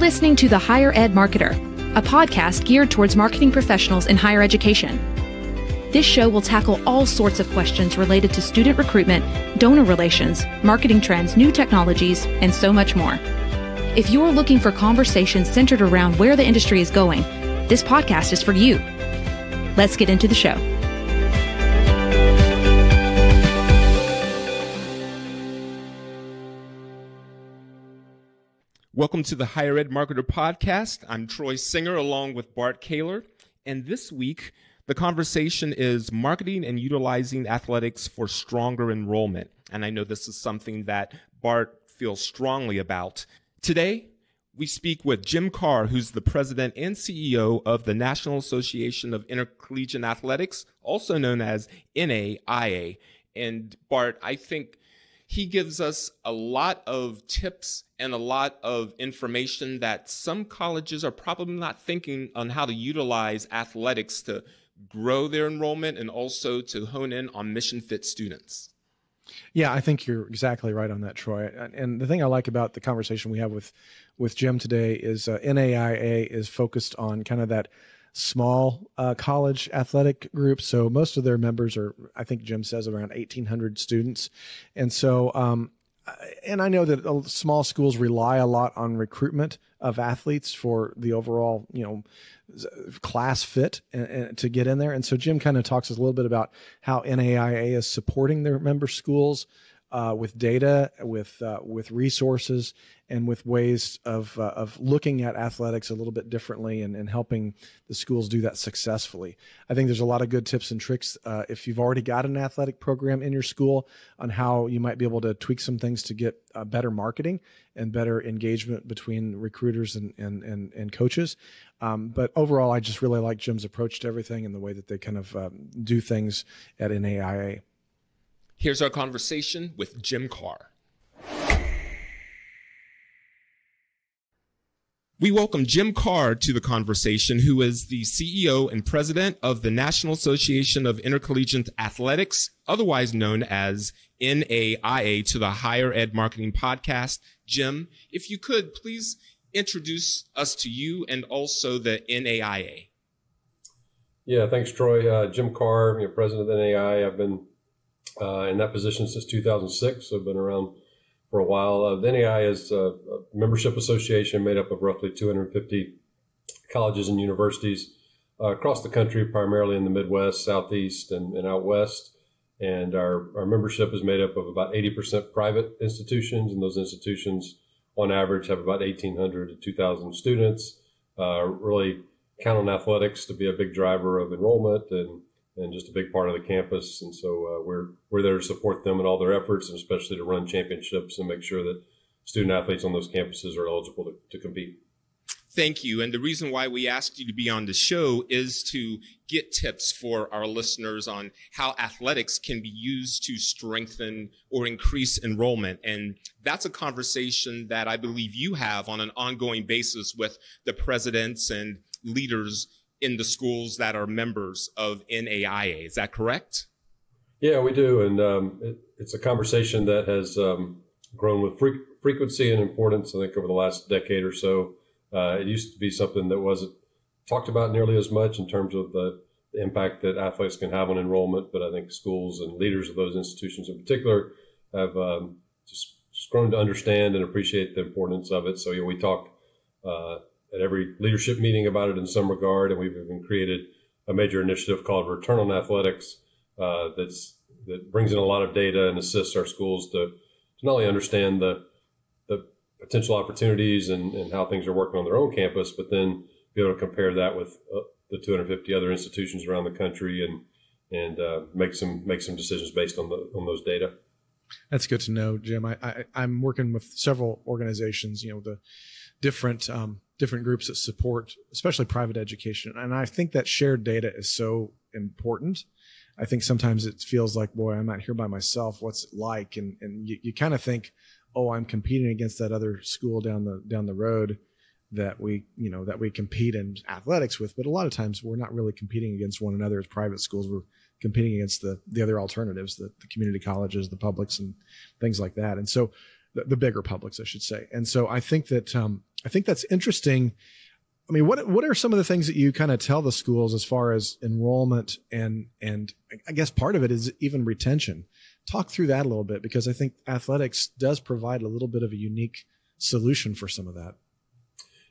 listening to The Higher Ed Marketer, a podcast geared towards marketing professionals in higher education. This show will tackle all sorts of questions related to student recruitment, donor relations, marketing trends, new technologies, and so much more. If you're looking for conversations centered around where the industry is going, this podcast is for you. Let's get into the show. Welcome to the Higher Ed Marketer Podcast. I'm Troy Singer along with Bart Caylor. And this week, the conversation is marketing and utilizing athletics for stronger enrollment. And I know this is something that Bart feels strongly about. Today, we speak with Jim Carr, who's the president and CEO of the National Association of Intercollegiate Athletics, also known as NAIA. And Bart, I think he gives us a lot of tips and a lot of information that some colleges are probably not thinking on how to utilize athletics to grow their enrollment and also to hone in on mission fit students. Yeah, I think you're exactly right on that, Troy. And the thing I like about the conversation we have with with Jim today is uh, NAIA is focused on kind of that small uh, college athletic group. So most of their members are, I think Jim says, around 1,800 students. And so, um, and I know that uh, small schools rely a lot on recruitment of athletes for the overall, you know, class fit and, and to get in there. And so Jim kind of talks a little bit about how NAIA is supporting their member schools uh, with data, with uh, with resources, and with ways of uh, of looking at athletics a little bit differently and, and helping the schools do that successfully. I think there's a lot of good tips and tricks uh, if you've already got an athletic program in your school on how you might be able to tweak some things to get uh, better marketing and better engagement between recruiters and and and, and coaches. Um, but overall, I just really like Jim's approach to everything and the way that they kind of um, do things at NAIA. Here's our conversation with Jim Carr. We welcome Jim Carr to the conversation, who is the CEO and president of the National Association of Intercollegiate Athletics, otherwise known as NAIA, to the Higher Ed Marketing Podcast. Jim, if you could please introduce us to you and also the NAIA. Yeah, thanks, Troy. Uh, Jim Carr, you know, president of the NAIA. I've been uh, in that position since 2006. So I've been around for a while. Uh, the NAI is a, a, membership association made up of roughly 250 colleges and universities uh, across the country, primarily in the Midwest, Southeast, and, and out west. And our, our membership is made up of about 80% private institutions, and those institutions, on average, have about 1,800 to 2,000 students. Uh, really count on athletics to be a big driver of enrollment and and just a big part of the campus. And so uh, we're we're there to support them in all their efforts, and especially to run championships and make sure that student athletes on those campuses are eligible to, to compete. Thank you. And the reason why we asked you to be on the show is to get tips for our listeners on how athletics can be used to strengthen or increase enrollment. And that's a conversation that I believe you have on an ongoing basis with the presidents and leaders in the schools that are members of NAIA. Is that correct? Yeah, we do. And um, it, it's a conversation that has um, grown with fre- frequency and importance, I think, over the last decade or so. Uh, it used to be something that wasn't talked about nearly as much in terms of the, the impact that athletes can have on enrollment. But I think schools and leaders of those institutions in particular have um, just, just, grown to understand and appreciate the importance of it. So, know, we talk uh, at every leadership meeting about it in some regard, and we've even created a major initiative called Return on Athletics uh, that's that brings in a lot of data and assists our schools to, to not only understand the the potential opportunities and, and how things are working on their own campus, but then be able to compare that with uh, the 250 other institutions around the country and and uh, make some make some decisions based on the on those data. That's good to know, Jim. I, I I'm working with several organizations. You know the different um, different groups that support, especially private education. And I think that shared data is so important. I think sometimes it feels like, boy, I'm not here by myself. What's it like? And and you, you kind of think, oh, I'm competing against that other school down the down the road that we you know that we compete in athletics with. But a lot of times we're not really competing against one another as private schools. We're competing against the the other alternatives, the, the community colleges, the publics, and things like that. And so the, the bigger publics, I should say. And so I think that um, I think that's interesting. I mean, what what are some of the things that you kind of tell the schools as far as enrollment and and I guess part of it is even retention. Talk through that a little bit because I think athletics does provide a little bit of a unique solution for some of that.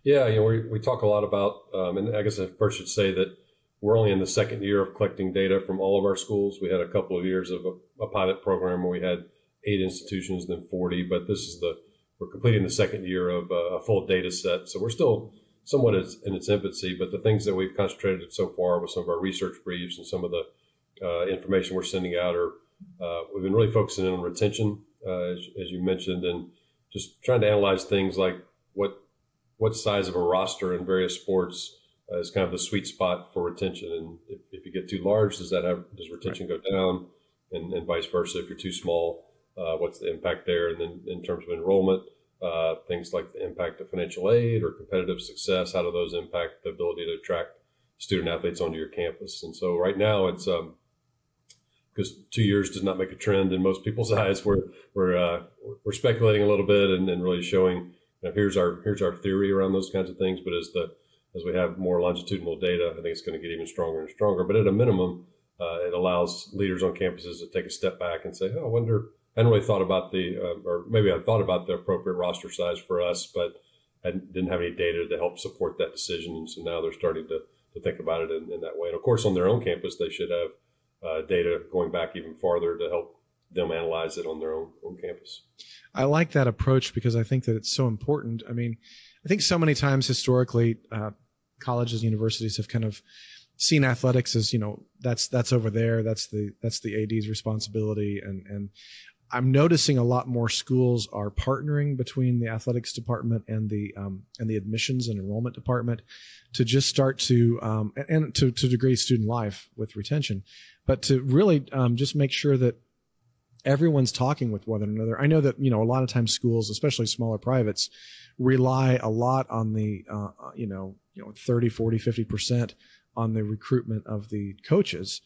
Yeah, you know, we, we talk a lot about, um, and I guess I first should say that we're only in the second year of collecting data from all of our schools. We had a couple of years of a, a pilot program where we had eight institutions, then 40, but this is the, we're completing the second year of a full data set. So we're still somewhat in its infancy, but the things that we've concentrated so far with some of our research briefs and some of the uh, information we're sending out are, uh, we've been really focusing on retention, uh, as, as you mentioned, and just trying to analyze things like what what size of a roster in various sports uh, is kind of the sweet spot for retention. And if, if you get too large, does that have does retention right. go down, and, and vice versa? If you're too small, uh, what's the impact there? And then in terms of enrollment, uh, things like the impact of financial aid or competitive success, how do those impact the ability to attract student athletes onto your campus? And so right now it's um, because two years does not make a trend in most people's eyes. We're we're uh, we're speculating a little bit and, and really showing you know, here's our here's our theory around those kinds of things. But as the as we have more longitudinal data, I think it's going to get even stronger and stronger. But at a minimum, uh, it allows leaders on campuses to take a step back and say, "Oh, I wonder." Hadn't really thought about the, uh, or maybe I thought about the appropriate roster size for us, but I didn't have any data to help support that decision. And so now they're starting to, to think about it in, in that way. And of course, on their own campus, they should have uh, data going back even farther to help them analyze it on their own, own campus. I like that approach because I think that it's so important. I mean, I think so many times historically, uh, colleges, and universities have kind of seen athletics as you know that's that's over there, that's the that's the AD's responsibility, and and I'm noticing a lot more schools are partnering between the athletics department and the um, and the admissions and enrollment department to just start to um, and to to degree student life with retention, but to really um, just make sure that everyone's talking with one another. I know that you know a lot of times schools, especially smaller privates, rely a lot on the uh, you know you know 30, 40, 50 percent on the recruitment of the coaches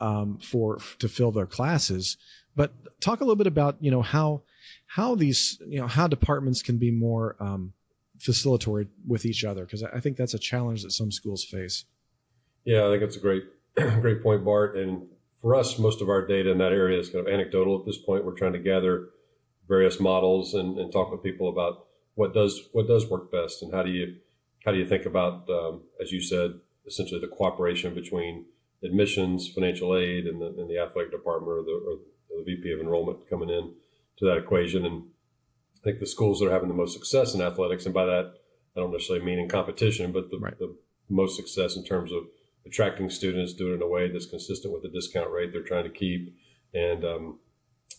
um, for to fill their classes. But talk a little bit about you know how how these you know how departments can be more um, facilitatory with each other because I think that's a challenge that some schools face. Yeah, I think that's a great great point, Bart. And for us, most of our data in that area is kind of anecdotal at this point. We're trying to gather various models and, and talk with people about what does what does work best and how do you how do you think about um, as you said essentially the cooperation between admissions, financial aid, and the, and the athletic department or the, or the VP of enrollment coming in to that equation. And I think the schools that are having the most success in athletics, and by that I don't necessarily mean in competition, but the, right. the most success in terms of attracting students, doing it in a way that's consistent with the discount rate they're trying to keep, and um,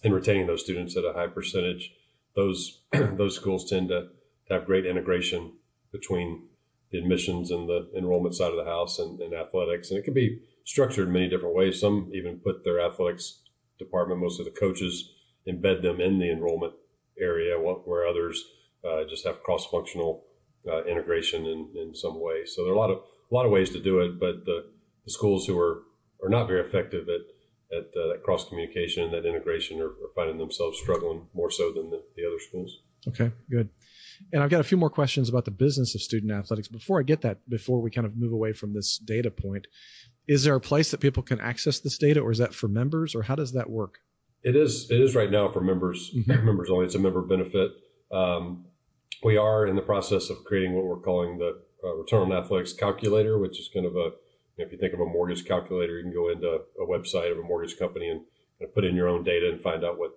and retaining those students at a high percentage. Those those schools tend to, to have great integration between the admissions and the enrollment side of the house and, and athletics, and it can be structured in many different ways. Some even put their athletics department, most of the coaches embed them in the enrollment area, where others uh, just have cross functional uh, integration in, in some way. So there are a lot of a lot of ways to do it, but the, the schools who are, are not very effective at, at uh, that cross communication and that integration are, are, finding themselves struggling more so than the, the other schools. Okay, good. And I've got a few more questions about the business of student athletics. Before I get that, before we kind of move away from this data point, is there a place that people can access this data, or is that for members, or how does that work? It is. It is right now for members. Mm-hmm. Members only. It's a member benefit. Um, we are in the process of creating what we're calling the uh, return on athletics calculator, which is kind of a if you think of a mortgage calculator, you can go into a website of a mortgage company and, and put in your own data and find out what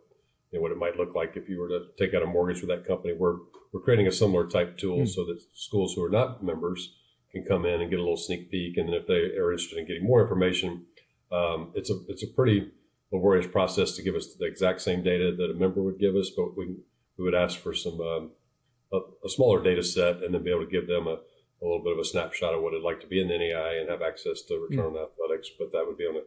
you know, what it might look like if you were to take out a mortgage with that company. We're we're creating a similar type tool mm. so that schools who are not members can come in and get a little sneak peek, and then if they are interested in getting more information, um, it's a it's a pretty laborious process to give us the exact same data that a member would give us, but we we would ask for some um, a, a, smaller data set and then be able to give them a a little bit of a snapshot of what it'd like to be in the NAI and have access to return mm-hmm. on athletics. But that would be on a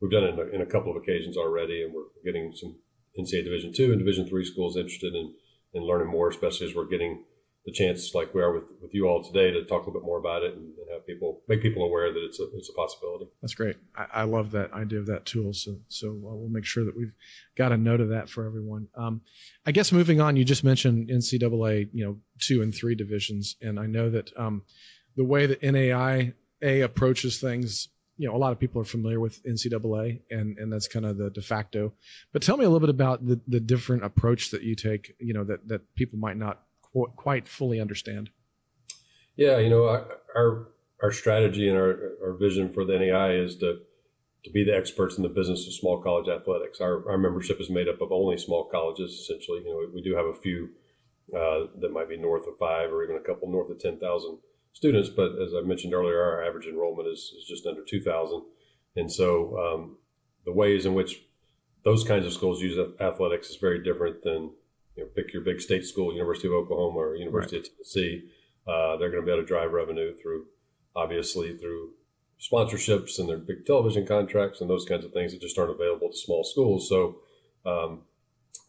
we've done it in a, in a, couple of occasions already, and we're getting some NCAA Division two and Division three schools interested in in learning more, especially as we're getting the chance, like we are with, with you all today, to talk a little bit more about it and, and have people make people aware that it's a it's a possibility. That's great. I, I love that idea of that tool. So so uh, we'll make sure that we've got a note of that for everyone. Um, I guess moving on, you just mentioned NCAA, you know, two and three divisions, and I know that um, the way that NAIA approaches things you know a lot of people are familiar with NCAA and and that's kind of the de facto. But tell me a little bit about the the different approach that you take. You know that that people might not qu- quite fully understand. Yeah, you know our our strategy and our our vision for the NAIA is to to be the experts in the business of small college athletics. Our our membership is made up of only small colleges. Essentially, you know we do have a few uh, that might be north of five or even a couple north of ten thousand students, but as I mentioned earlier, our average enrollment is, is just under 2,000. And so um, the ways in which those kinds of schools use athletics is very different than you know, pick your big state school, University of Oklahoma or University right. of Tennessee. Uh, they're going to be able to drive revenue through, obviously, through sponsorships and their big television contracts and those kinds of things that just aren't available to small schools. So um,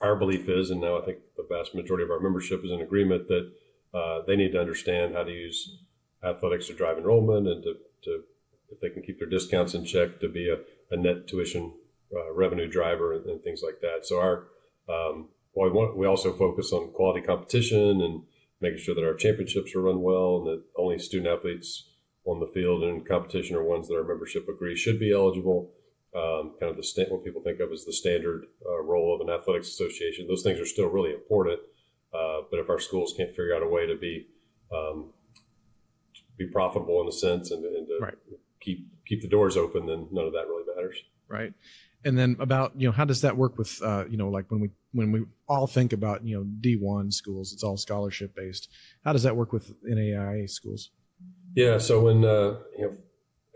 our belief is, and now I think the vast majority of our membership is in agreement that uh, they need to understand how to use athletics to drive enrollment and to, to if they can keep their discounts in check to be a, a net tuition uh, revenue driver and, and, things like that. So our um, well, we, want, we also focus on quality competition and making sure that our championships are run well and that only student athletes on the field and in competition are ones that our membership agrees should be eligible. Um, kind of the st- what people think of as the standard uh, role of an athletics association. Those things are still really important. Uh, but if our schools can't figure out a way to be um, be profitable in a sense and, and to right. keep keep the doors open, then none of that really matters. Right. And then about you know how does that work with uh, you know like when we when we all think about you know D one schools, it's all scholarship based. How does that work with NAIA schools? Yeah. So when uh, you know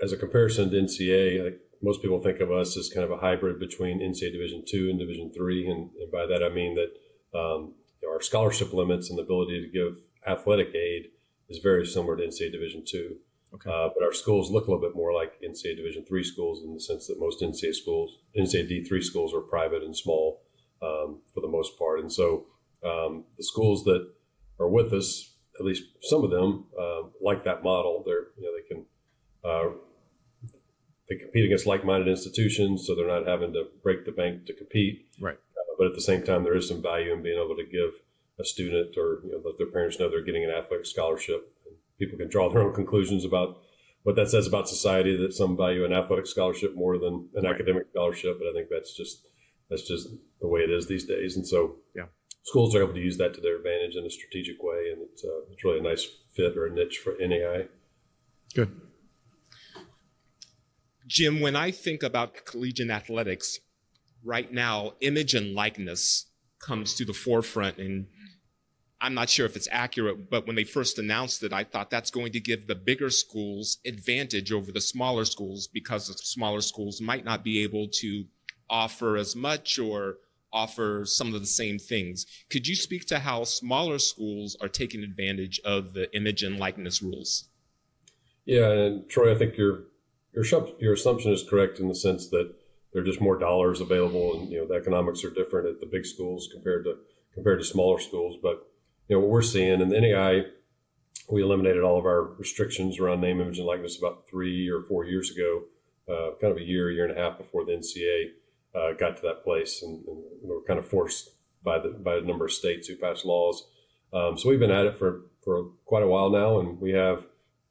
as a comparison to NCAA, like most people think of us as kind of a hybrid between NCAA Division two and Division three, and, and, by that I mean that um, our scholarship limits and the ability to give athletic aid is very similar to NCAA Division two. Okay. Uh, but our schools look a little bit more like NCAA Division three schools in the sense that most NCAA schools, NCAA D three schools, are private and small um, for the most part. And so um, the schools that are with us, at least some of them, uh, like that model. They're you know they can uh, they compete against like-minded institutions, so they're not having to break the bank to compete. Right. Uh, but at the same time, there is some value in being able to give a student or you know, let their parents know they're getting an athletic scholarship. And people can draw their own conclusions about what that says about society that some value an athletic scholarship more than an right. academic scholarship. But I think that's just that's just the way it is these days. And so yeah, schools are able to use that to their advantage in a strategic way, and it's uh, it's really a nice fit or a niche for NAI. Good. Jim, when I think about collegiate athletics, right now, image and likeness comes to the forefront and I'm not sure if it's accurate, but when they first announced it, I thought that's going to give the bigger schools advantage over the smaller schools because the smaller schools might not be able to offer as much or offer some of the same things. Could you speak to how smaller schools are taking advantage of the image and likeness rules? Yeah, and Troy, I think your your your assumption is correct in the sense that there are just more dollars available, and you know the economics are different at the big schools compared to compared to smaller schools, but you know what we're seeing in the NAIA, we eliminated all of our restrictions around name, image, and likeness about three or four years ago, uh, kind of a year, year and a half before the NCAA uh, got to that place, and, and, we were kind of forced by the by a number of states who passed laws. Um, so we've been at it for for quite a while now, and we have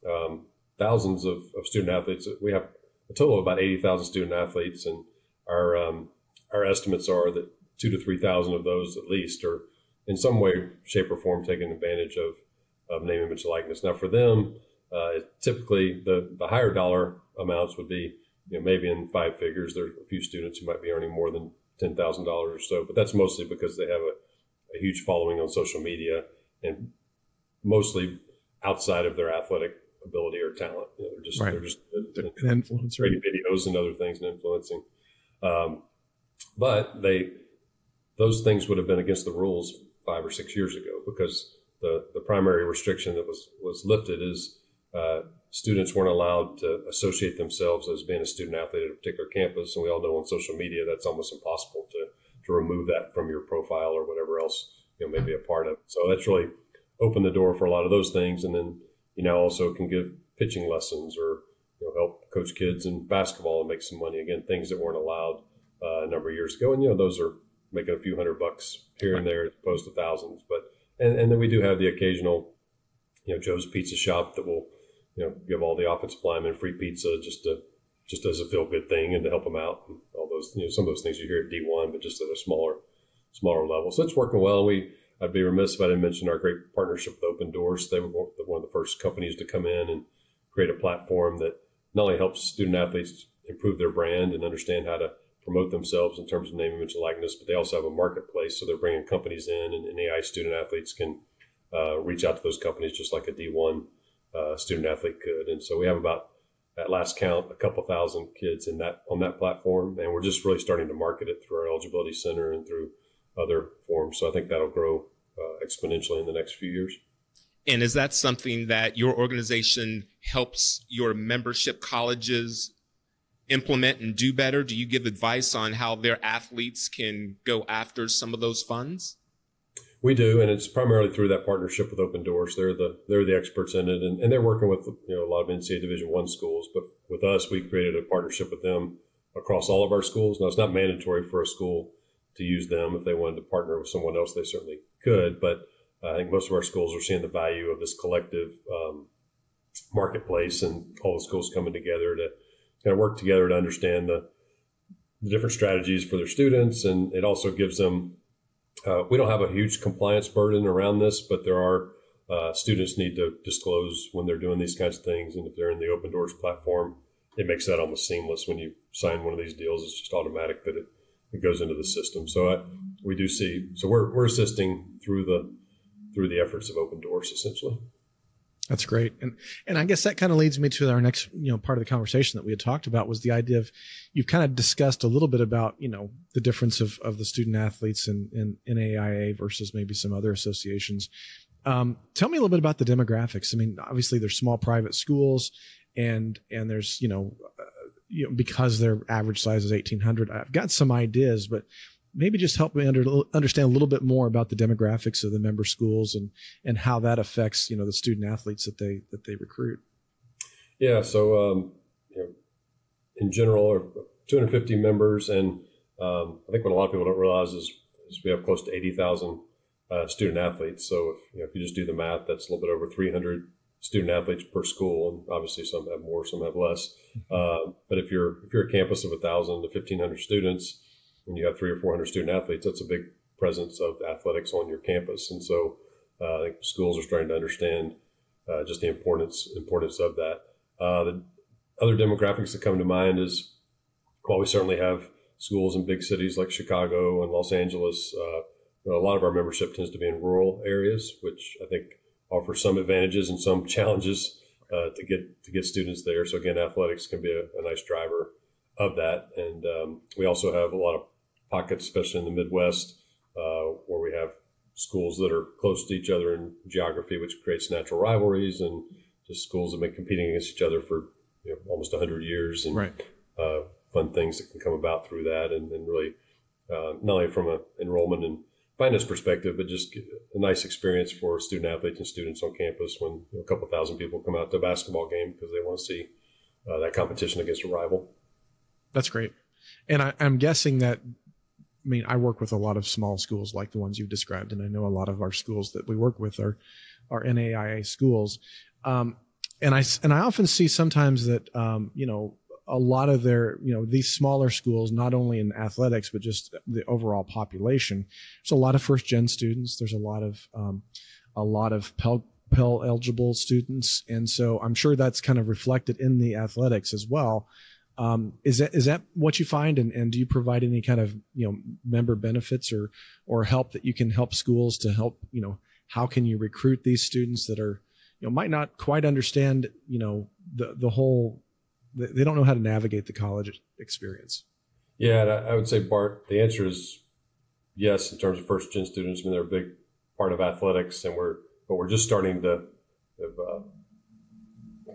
um, thousands of, of, student athletes. We have a total of about eighty thousand student athletes, and our um, our estimates are that two to three thousand of those at least are in some way, shape, or form taking advantage of, of name, image, likeness. Now, for them, uh, typically the, the higher dollar amounts would be you know, maybe in five figures. There are a few students who might be earning more than $10,000 or so, but that's mostly because they have a, a huge following on social media and mostly outside of their athletic ability or talent. You know, they're just, right. they're just an influencer. creating videos and other things and influencing. Um, but they, those things would have been against the rules five or six years ago because the, the primary restriction that was, was lifted is uh, students weren't allowed to associate themselves as being a student athlete at a particular campus. And we all know on social media that's almost impossible to, to remove that from your profile or whatever else you know may be a part of. So that's really opened the door for a lot of those things. And then you now also can give pitching lessons or you know, help coach kids in basketball and make some money. Again, things that weren't allowed uh, a number of years ago. And, you know, those are making a few hundred bucks here and there as opposed to thousands. But, and, and then we do have the occasional, you know, Joe's Pizza Shop that will, you know, give all the offensive linemen free pizza just to, just as a feel good thing and to help them out. And all those, you know, some of those things you hear at D1, but just at a smaller, smaller level. So it's working well. We, I'd be remiss if I didn't mention our great partnership with Opendorse. They were one of the first companies to come in and create a platform that not only helps student athletes improve their brand and understand how to promote themselves in terms of name, image, and likeness, but they also have a marketplace. So they're bringing companies in, and, and AI student athletes can uh, reach out to those companies just like a D1 uh, student athlete could. And so we have about at last count a couple thousand kids in that on that platform, and we're just really starting to market it through our eligibility center and through other forms. So I think that'll grow uh, exponentially in the next few years. And is that something that your organization helps your membership colleges implement and do better? Do you give advice on how their athletes can go after some of those funds? We do, and it's primarily through that partnership with Opendorse. They're the they're the experts in it, and, and they're working with you know a lot of NCAA Division One schools. But with us, we created a partnership with them across all of our schools. Now, it's not mandatory for a school to use them. If they wanted to partner with someone else, they certainly could. But I think most of our schools are seeing the value of this collective um, marketplace and all the schools coming together to kind of work together to understand the, the different strategies for their students. And it also gives them, uh, we don't have a huge compliance burden around this, but there are uh, students need to disclose when they're doing these kinds of things. And if they're in the Opendorse platform, it makes that almost seamless when you sign one of these deals. It's just automatic that it, it goes into the system. So I, we do see, so we're, we're assisting through the, through the efforts of Opendorse essentially. That's great. And and I guess that kind of leads me to our next, you know, part of the conversation that we had talked about was the idea of you've kind of discussed a little bit about, you know, the difference of, of the student athletes in, in, in AIA versus maybe some other associations. Um, tell me a little bit about the demographics. I mean, obviously there's small private schools and, and there's, you know, uh, you know, because their average size is 1800, I've got some ideas, but maybe just help me under, understand a little bit more about the demographics of the member schools and and how that affects you know the student athletes that they that they recruit. Yeah, so um, you know, in general, 250 members, and um, I think what a lot of people don't realize is, is we have close to 80,000 uh, student athletes. So if you, know, if you just do the math, that's a little bit over 300 student athletes per school, and obviously some have more, some have less. Uh, but if you're if you're a campus of 1,000 to 1,500 students, when you have three or 400 student athletes, that's a big presence of athletics on your campus. And so uh, I think schools are starting to understand uh, just the importance importance of that. Uh, the other demographics that come to mind is while we certainly have schools in big cities like Chicago and Los Angeles, uh, a lot of our membership tends to be in rural areas, which I think offers some advantages and some challenges uh, to get to get students there. So again, athletics can be a, a nice driver of that. And um, we also have a lot of pockets, especially in the Midwest, uh, where we have schools that are close to each other in geography, which creates natural rivalries, and just schools that have been competing against each other for you know, almost 100 years, and right. uh, fun things that can come about through that, and, and really uh, not only from an enrollment and finance perspective, but just a nice experience for student athletes and students on campus when you know, a couple thousand people come out to a basketball game because they want to see uh, that competition against a rival. That's great. And I, I'm guessing that I mean, I work with a lot of small schools like the ones you've described, and I know a lot of our schools that we work with are are NAIA schools. Um, and I and I often see sometimes that um, you know a lot of their you know these smaller schools, not only in athletics but just the overall population. There's a lot of first gen students. There's a lot of um, a lot of Pell, Pell eligible students, and so I'm sure that's kind of reflected in the athletics as well. Um, is that is that what you find, and, and do you provide any kind of you know member benefits or or help that you can help schools to help you know how can you recruit these students that are you know might not quite understand you know the the whole they don't know how to navigate the college experience. Yeah, I would say Bart, the answer is yes in terms of first gen students. I mean, they're a big part of athletics, and we're but we're just starting to uh,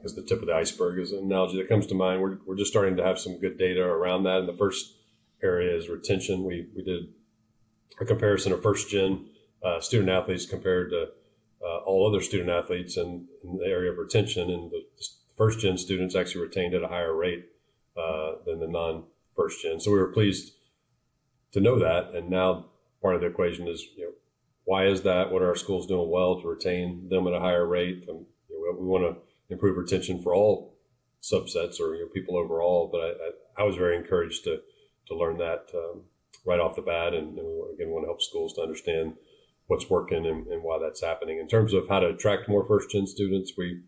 as the tip of the iceberg is an analogy that comes to mind. We're, we're just starting to have some good data around that. And the first area is retention. We, we did a comparison of first gen uh, student athletes compared to uh, all other student athletes in, in, the area of retention, and the, first gen students actually retained at a higher rate uh, than the non first gen. So we were pleased to know that, and now part of the equation is you know why is that? What are our schools doing well to retain them at a higher rate? And, you know, we want to improve retention for all subsets or you know, people overall. But I, I, I, was very encouraged to to learn that um, right off the bat, and, and, we again want to help schools to understand what's working and, and, why that's happening. In terms of how to attract more first gen students, we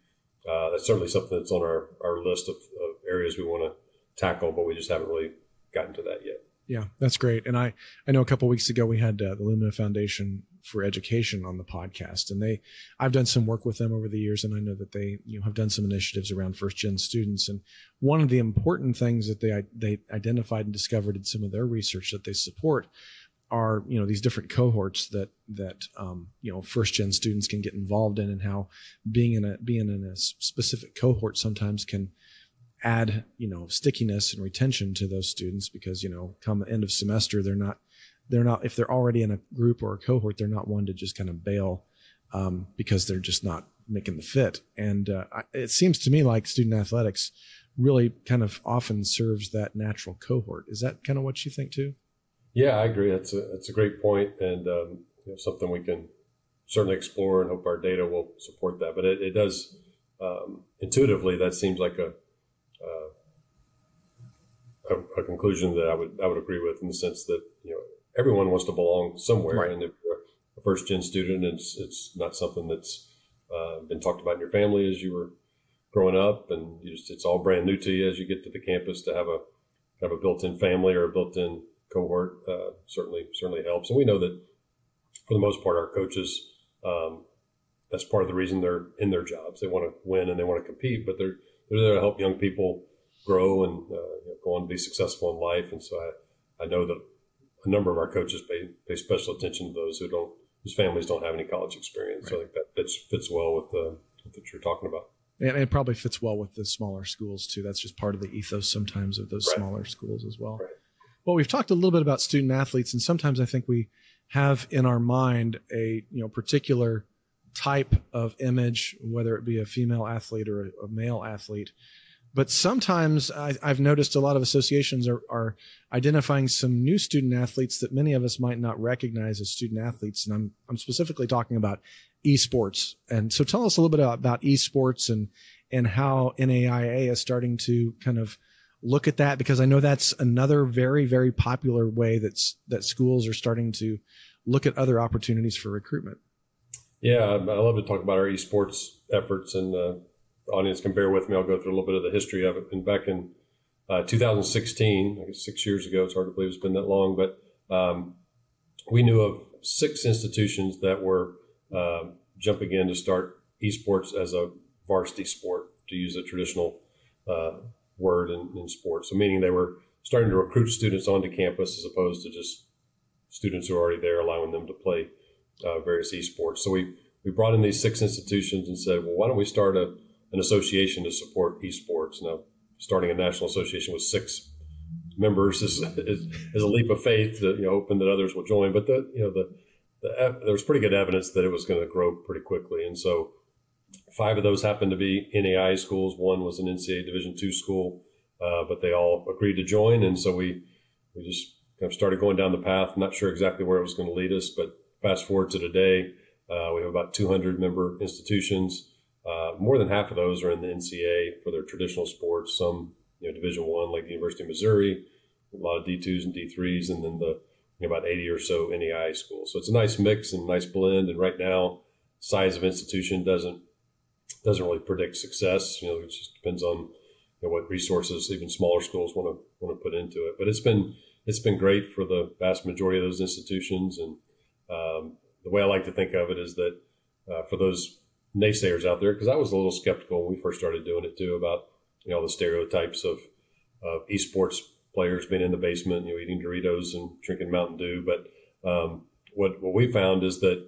uh, that's certainly something that's on our, our list of, of areas we want to tackle, but we just haven't really gotten to that yet. Yeah, that's great. And I, I know a couple weeks ago we had uh, the Lumina Foundation for Education on the podcast, and they, I've done some work with them over the years, and I know that they, you know, have done some initiatives around first gen students. And one of the important things that they they identified and discovered in some of their research that they support are, you know, these different cohorts that that um, you know first gen students can get involved in, and how being in a being in a specific cohort sometimes can add you know stickiness and retention to those students because you know come end of semester they're not they're not if they're already in a group or a cohort they're not one to just kind of bail um, because they're just not making the fit. And uh, it seems to me like student athletics really kind of often serves that natural cohort. Is that kind of what you think too? Yeah i agree. That's a that's a great point and um, you know, something we can certainly explore and hope our data will support that. But it, it does um, intuitively that seems like a a, a, conclusion that I would I would agree with in the sense that you know everyone wants to belong somewhere, right. and if you're a first gen student, it's it's not something that's uh, been talked about in your family as you were growing up, and just, it's all brand new to you as you get to the campus to have a have a built in family or a built in cohort uh, certainly certainly helps, and we know that for the most part, our coaches. Um, that's part of the reason they're in their jobs. They want to win and they want to compete, but they're they're there to help young people grow and uh, you know, go on to be successful in life. And so I, I know that a number of our coaches pay, pay special attention to those who don't, whose families don't have any college experience. Right. So I think that fits, fits well with the, with what you're talking about. And it probably fits well with the smaller schools too. That's just part of the ethos sometimes of those right. smaller schools as well. Right. Well, we've talked a little bit about student athletes, and sometimes I think we have in our mind a you know particular type of image, whether it be a female athlete or a, a male athlete, but sometimes I, have noticed a lot of associations are, are, identifying some new student athletes that many of us might not recognize as student athletes. And I'm, I'm specifically talking about esports. And so tell us a little bit about esports and, and how NAIA is starting to kind of look at that because I know that's another very, very popular way that's, that schools are starting to look at other opportunities for recruitment. Yeah, I love to talk about our esports efforts and uh, audience can bear with me, I'll go through a little bit of the history of it. And back in uh, 2016, I guess six years ago, it's hard to believe it's been that long, but um, we knew of six institutions that were uh, jumping in to start esports as a varsity sport, to use a traditional uh, word in, in sports. So, meaning they were starting to recruit students onto campus as opposed to just students who are already there, allowing them to play uh, various esports. So, we we brought in these six institutions and said, well, why don't we start a an association to support esports. Now, starting a national association with six members is, is, is, a leap of faith that you know hoping that others will join. But the you know the, the there was pretty good evidence that it was going to grow pretty quickly, and so five of those happened to be NAI schools. One was an NCAA Division two school, uh, but they all agreed to join, and so we we just kind of started going down the path. not sure exactly where it was going to lead us, but fast forward to today, uh, we have about 200 member institutions. Uh, more than half of those are in the NCAA for their traditional sports. Some, you know, Division One, like the University of Missouri, a lot of D twos and D threes, and then the you know, about 80 or so NEI schools. So it's a nice mix and nice blend. And right now, size of institution doesn't doesn't really predict success. You know, it just depends on you know, what resources even smaller schools want to want to put into it. But it's been it's been great for the vast majority of those institutions. And um, the way I like to think of it is that uh, for those naysayers out there because I was a little skeptical when we first started doing it too about you know the stereotypes of of esports players being in the basement, you know, eating Doritos and drinking Mountain Dew. But um, what what we found is that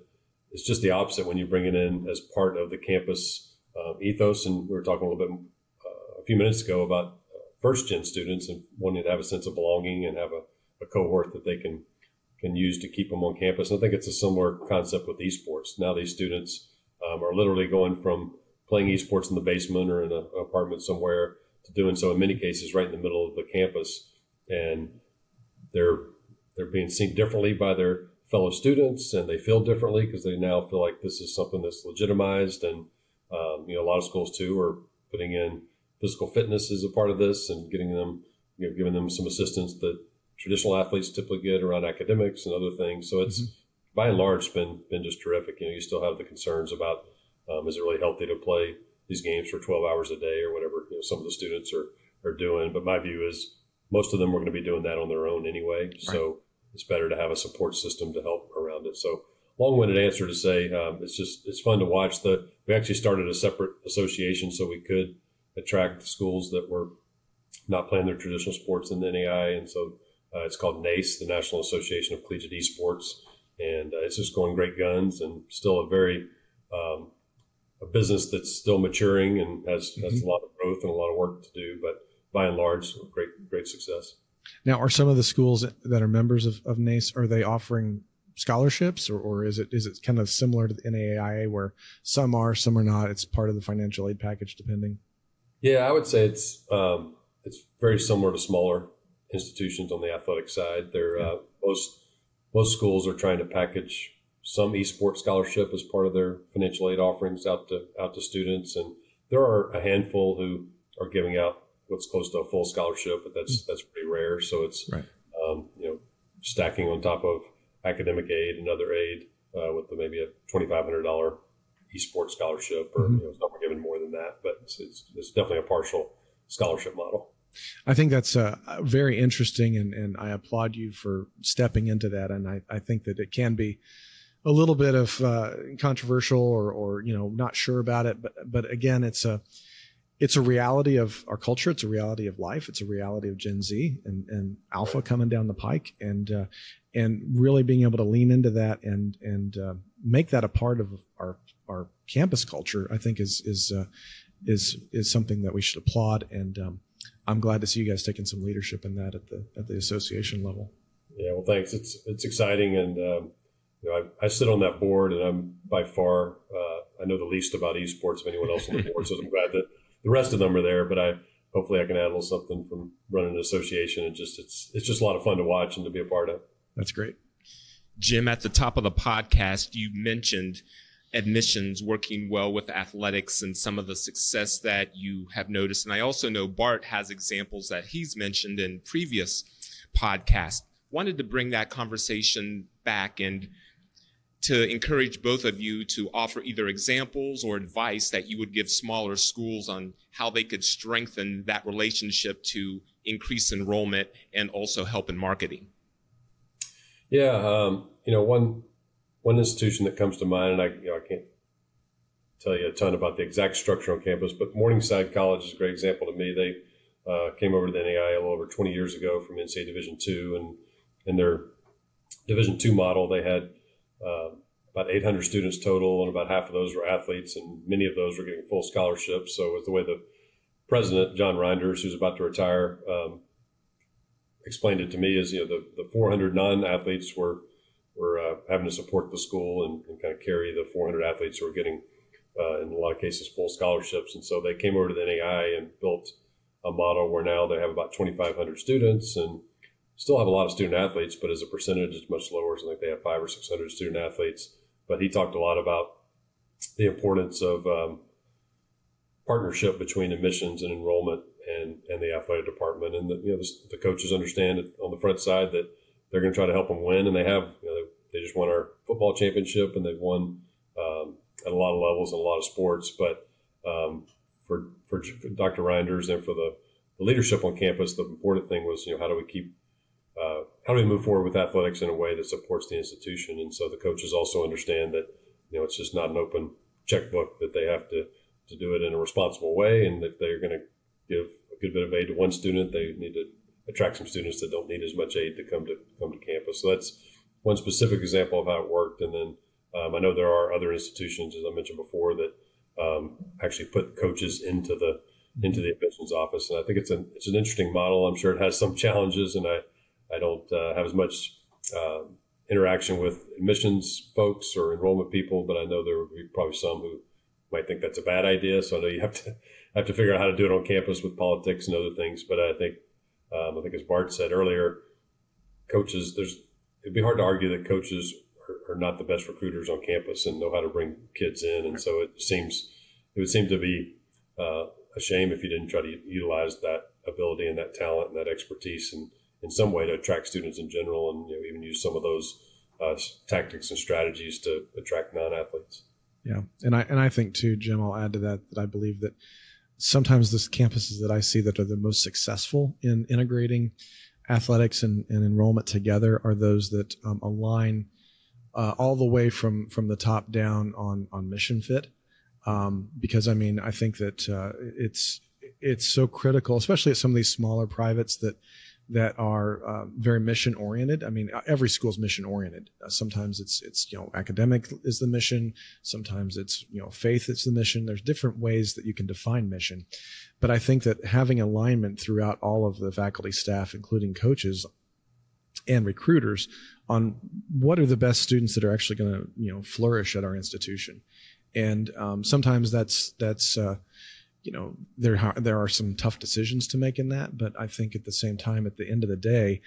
it's just the opposite when you bring it in as part of the campus uh, ethos. And we were talking a little bit uh, a few minutes ago about uh, first gen students and wanting to have a sense of belonging and have a, a cohort that they can can use to keep them on campus. And I think it's a similar concept with esports. Now these students um, are literally going from playing esports in the basement or in a, an apartment somewhere to doing so in many cases right in the middle of the campus, and they're they're being seen differently by their fellow students, and they feel differently because they now feel like this is something that's legitimized, and um, you know a lot of schools too are putting in physical fitness as a part of this and getting them you know giving them some assistance that traditional athletes typically get around academics and other things. So it's mm-hmm. By and large been been just terrific. You know, you still have the concerns about um, is it really healthy to play these games for 12 hours a day or whatever you know, some of the students are are doing. But my view is most of them are going to be doing that on their own anyway. Right. So it's better to have a support system to help around it. So long-winded answer to say um, it's just it's fun to watch. The we actually started a separate association so we could attract schools that were not playing their traditional sports in the NAI, and so uh, it's called NACE, the National Association of Collegiate Esports, and uh, it's just going great guns and still a very um, a business that's still maturing and has, mm-hmm. has a lot of growth and a lot of work to do, but by and large, great great success. Now, are some of the schools that are members of, of NACE are they offering scholarships, or, or is it is it kind of similar to the NAIA where some are, some are not? It's part of the financial aid package, depending. Yeah, I would say it's um, it's very similar to smaller institutions on the athletic side. They're uh, most most schools are trying to package some esports scholarship as part of their financial aid offerings out to out to students, and there are a handful who are giving out what's close to a full scholarship, but that's mm-hmm. that's pretty rare. So it's right. um, you know stacking on top of academic aid and other aid uh, with the, maybe a twenty five hundred dollar esports scholarship, or mm-hmm. you know, some are given more than that, but it's, it's, it's definitely a partial scholarship model. I think that's uh, very interesting, and, and I applaud you for stepping into that. And I, I think that it can be a little bit of uh, controversial or, or you know not sure about it, but but again, it's a it's a reality of our culture. It's a reality of life. It's a reality of Gen Z and, and Alpha coming down the pike, and uh, and really being able to lean into that and and uh, make that a part of our our campus culture. I think is is uh, is is something that we should applaud and um, I'm glad to see you guys taking some leadership in that at the at the association level. Yeah, well, thanks. It's it's exciting, and um, you know, I, I, sit on that board, and I'm by far uh, I know the least about esports of anyone else on the board. so I'm glad that the rest of them are there. But I hopefully I can add a little something from running an association, and just it's it's just a lot of fun to watch and to be a part of. That's great. Jim, at the top of the podcast, you mentioned admissions working well with athletics and some of the success that you have noticed. And I also know Bart has examples that he's mentioned in previous podcasts. Wanted to bring that conversation back and to encourage both of you to offer either examples or advice that you would give smaller schools on how they could strengthen that relationship to increase enrollment and also help in marketing. Yeah, um, you know, one one institution that comes to mind, and I, you know, I can't tell you a ton about the exact structure on campus, but Morningside College is a great example to me. They uh, came over to the NAI over 20 years ago from NCAA Division two, and in their Division two model, they had uh, about 800 students total, and about half of those were athletes, and many of those were getting full scholarships. So, with the way the president, John Reynders, who's about to retire, um, explained it to me, is you know the, the 400 non-athletes were were uh, having to support the school and, and, kind of carry the 400 athletes who were getting, uh, in a lot of cases, full scholarships. And so they came over to the NAI and built a model where now they have about 2,500 students and still have a lot of student athletes, but as a percentage, it's much lower. So I think they have five or 600 student athletes. But he talked a lot about the importance of um, partnership between admissions and enrollment and, and the athletic department. And the, you know, the, the coaches understand on the front side that they're going to try to help them win, and they have. You know, they, just won our football championship, and they've won um, at a lot of levels in a lot of sports. But um, for, for Dr. Reynders and for the, the leadership on campus, the important thing was, you know, how do we keep uh, how do we move forward with athletics in a way that supports the institution? And so the coaches also understand that you know it's just not an open checkbook that they have to to do it in a responsible way, and that they're going to give a good bit of aid to one student, they need to attract some students that don't need as much aid to come to come to campus. So that's one specific example of how it worked. And then um, I know there are other institutions, as I mentioned before, that um, actually put coaches into the into the admissions office. And I think it's an it's an interesting model. I'm sure it has some challenges, and I I don't uh, have as much uh, interaction with admissions folks or enrollment people, but I know there will be probably some who might think that's a bad idea. So I know you have to have to figure out how to do it on campus with politics and other things. But I think um, I think as Bart said earlier, coaches there's it'd be hard to argue that coaches are, are, not the best recruiters on campus and know how to bring kids in. And so it seems it would seem to be uh, a shame if you didn't try to utilize that ability and that talent and that expertise and in some way to attract students in general, and you know, even use some of those uh, tactics and strategies to attract non-athletes. Yeah, and I and I think too, Jim. I'll add to that that I believe that sometimes the campuses that I see that are the most successful in integrating athletics and, and enrollment together are those that um, align uh, all the way from from the top down on on mission fit. Um, because I mean, I think that uh, it's it's so critical, especially at some of these smaller privates that that are uh, very mission oriented. I mean, every school is mission oriented. Uh, sometimes it's it's you know academic is the mission. Sometimes it's you know faith is the mission. There's different ways that you can define mission, but I think that having alignment throughout all of the faculty staff, including coaches and recruiters, on what are the best students that are actually going to you know flourish at our institution, and um, sometimes that's that's uh, you know there there are some tough decisions to make in that but i think at the same time at the end of the day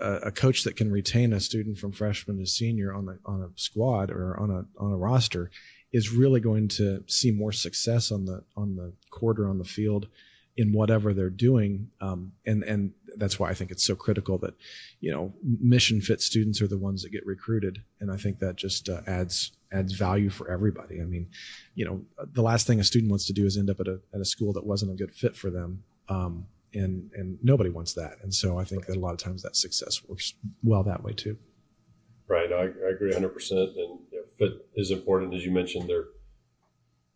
a, a, coach that can retain a student from freshman to senior on the on a squad or on a on a roster is really going to see more success on the on the or on the field in whatever they're doing. Um, and and that's why I think it's so critical that you know mission fit students are the ones that get recruited. And I think that just uh, adds adds value for everybody. I mean you know the last thing a student wants to do is end up at a at a school that wasn't a good fit for them um, and and nobody wants that. And so I think that a lot of times that success works well that way too. Right. I, I agree 100% and you know, fit is important. As you mentioned they're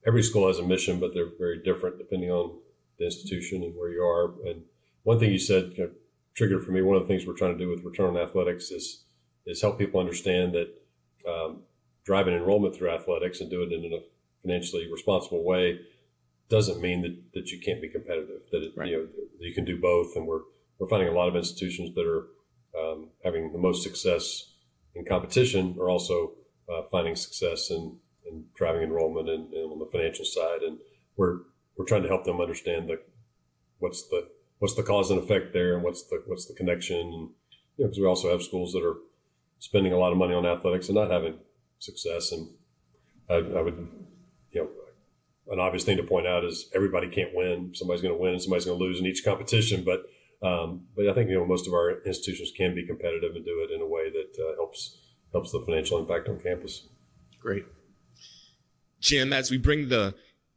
every school has a mission but they're very different depending on the institution and where you are. And one thing you said triggered for me. One of the things we're trying to do with Return on Athletics is is help people understand that um, driving enrollment through athletics and doing it in a financially responsible way doesn't mean that, that you can't be competitive. That it, right. you know you can do both. And we're we're finding a lot of institutions that are um, having the most success in competition are also uh, finding success in, in driving enrollment and, and on the financial side. And we're we're trying to help them understand the what's the what's the cause and effect there, and what's the what's the connection. And, you know, because we also have schools that are spending a lot of money on athletics and not having success. And I, I would, you know, an obvious thing to point out is everybody can't win. Somebody's going to win and somebody's going to lose in each competition. But um, but I think you know most of our institutions can be competitive and do it in a way that uh, helps helps the financial impact on campus. Great, Jim. As we bring the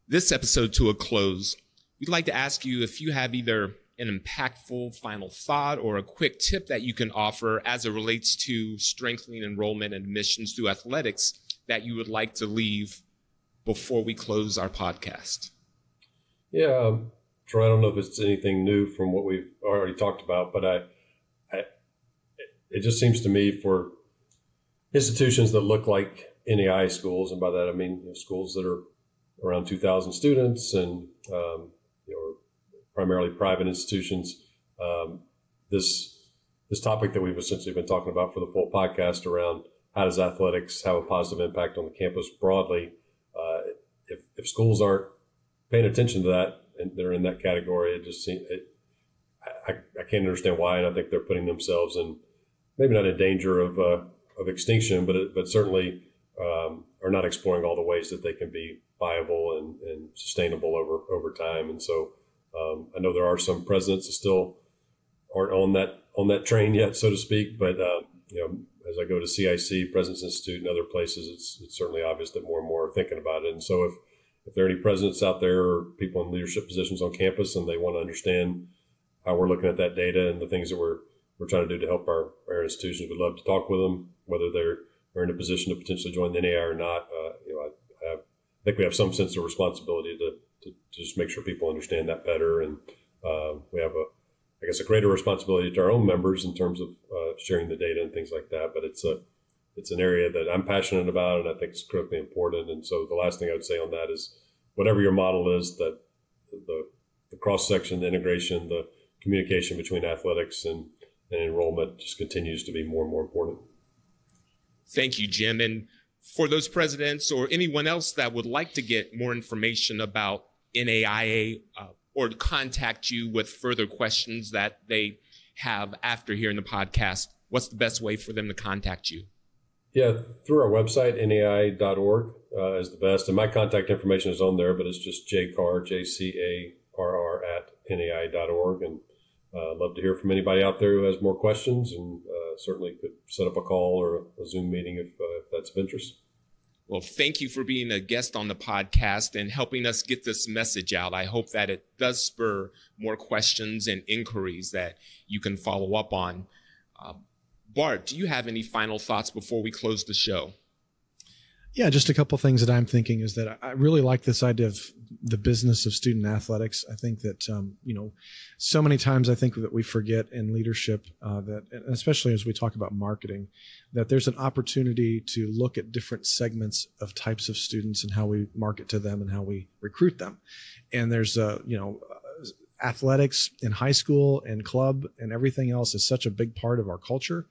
this episode to a close, we'd like to ask you if you have either an impactful final thought or a quick tip that you can offer as it relates to strengthening enrollment and admissions through athletics that you would like to leave before we close our podcast. Yeah, um, Troy, I don't know if it's anything new from what we've already talked about, but I, I it just seems to me for institutions that look like NAIA schools, and by that I mean schools that are around 2,000 students and um, primarily private institutions. Um, this this topic that we've essentially been talking about for the full podcast around how does athletics have a positive impact on the campus broadly? Uh, if, if schools aren't paying attention to that and they're in that category, it just seems it, I, I can't understand why, and I think they're putting themselves in maybe not in danger of uh, of extinction, but but certainly um, are not exploring all the ways that they can be viable and, and sustainable over over time. And so um, I know there are some presidents that still aren't on that on that train yet, so to speak. But uh, you know, as I go to CIC, Presidents Institute, and other places, it's it's certainly obvious that more and more are thinking about it. And so if if there are any presidents out there or people in leadership positions on campus and they want to understand how we're looking at that data and the things that we're we're trying to do to help our, our institutions, we'd love to talk with them, whether they're, are in a position to potentially join the NAIA or not. Uh, you know, I, I think we have some sense of responsibility to, to, just make sure people understand that better. And uh, we have a, I guess, a greater responsibility to our own members in terms of uh, sharing the data and things like that. But it's a, it's an area that I'm passionate about and I think is critically important. And so the last thing I would say on that is whatever your model is that the, the cross section, the integration, the communication between athletics and, and enrollment just continues to be more and more important. Thank you, Jim. And for those presidents or anyone else that would like to get more information about NAIA uh, or contact you with further questions that they have after hearing the podcast, what's the best way for them to contact you? Yeah, through our website, naia.org uh, is the best. And my contact information is on there, but it's just jcarr, J-C-A-R-R at naia.org. And uh, love to hear from anybody out there who has more questions and uh, certainly could set up a call or a Zoom meeting if, uh, if that's of interest. Well, thank you for being a guest on the podcast and helping us get this message out. I hope that it does spur more questions and inquiries that you can follow up on. Uh, Bart, do you have any final thoughts before we close the show? Yeah, just a couple things that I'm thinking is that I really like this idea of the business of student athletics. I think that um, you know, so many times I think that we forget in leadership uh, that, especially as we talk about marketing, that there's an opportunity to look at different segments of types of students and how we market to them and how we recruit them. And there's a you know, athletics in high school and club and everything else is such a big part of our culture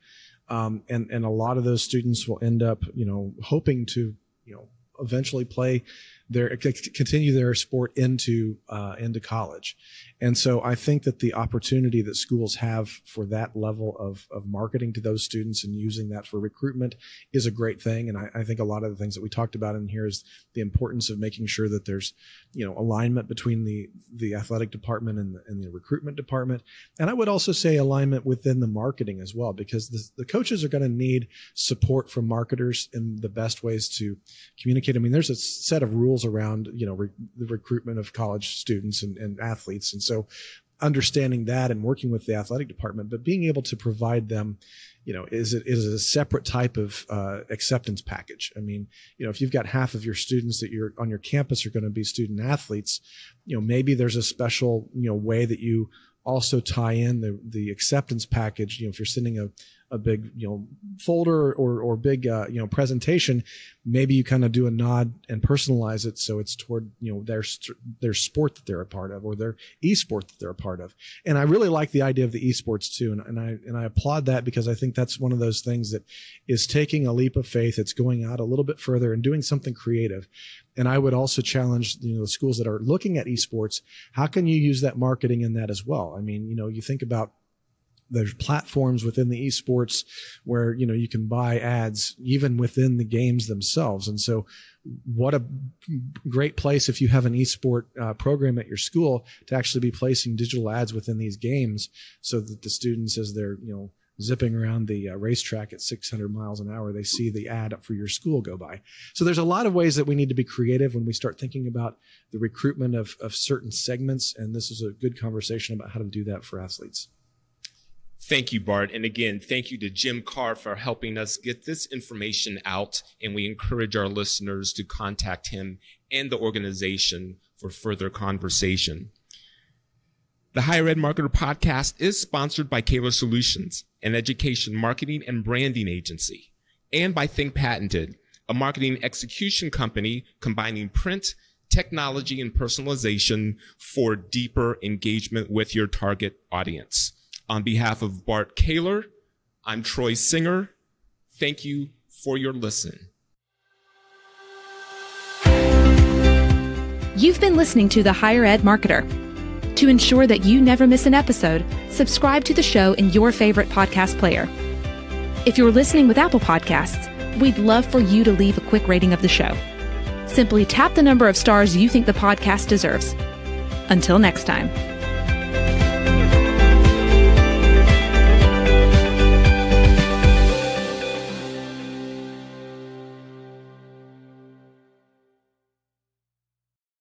um, and and a lot of those students will end up, you know, hoping to, you know, eventually play their continue their sport into uh, into college, and so I think that the opportunity that schools have for that level of of marketing to those students and using that for recruitment is a great thing. And I, I think a lot of the things that we talked about in here is the importance of making sure that there's you know alignment between the the athletic department and the, and the recruitment department, and I would also say alignment within the marketing as well because the, the coaches are going to need support from marketers in the best ways to communicate. I mean, there's a set of rules around you know re- the recruitment of college students and, and athletes and so understanding that and working with the athletic department but being able to provide them you know is it is a separate type of uh, acceptance package? I mean you know if you've got half of your students that you're on your campus are going to be student athletes you know maybe there's a special you know way that you also tie in the the acceptance package. You know if you're sending a a big you know folder or or big uh, you know presentation maybe you kind of do a nod and personalize it so it's toward you know their their sport that they're a part of or their esport that they're a part of. And i really like the idea of the esports too and, and i and i applaud that because i think that's one of those things that is taking a leap of faith. It's going out a little bit further and doing something creative. And i would also challenge you know the schools that are looking at esports how can you use that marketing in that as well? I mean you know you think about there's platforms within the esports where you know you can buy ads even within the games themselves. And so what a great place if you have an esport uh, program at your school to actually be placing digital ads within these games so that the students as they're you know zipping around the uh, racetrack at 600 miles an hour they see the ad for your school go by. So there's a lot of ways that we need to be creative when we start thinking about the recruitment of, of certain segments. And this is a good conversation about how to do that for athletes Thank you, Bart. And again, thank you to Jim Carr for helping us get this information out. And we encourage our listeners to contact him and the organization for further conversation. The Higher Ed Marketer podcast is sponsored by Caylor Solutions, an education marketing and branding agency, and by Think Patented, a marketing execution company combining print, technology, and personalization for deeper engagement with your target audience. On behalf of Bart Caylor, I'm Troy Singer. Thank you for your listen. You've been listening to The Higher Ed Marketer. To ensure that you never miss an episode, subscribe to the show in your favorite podcast player. If you're listening with Apple Podcasts, we'd love for you to leave a quick rating of the show. Simply tap the number of stars you think the podcast deserves. Until next time.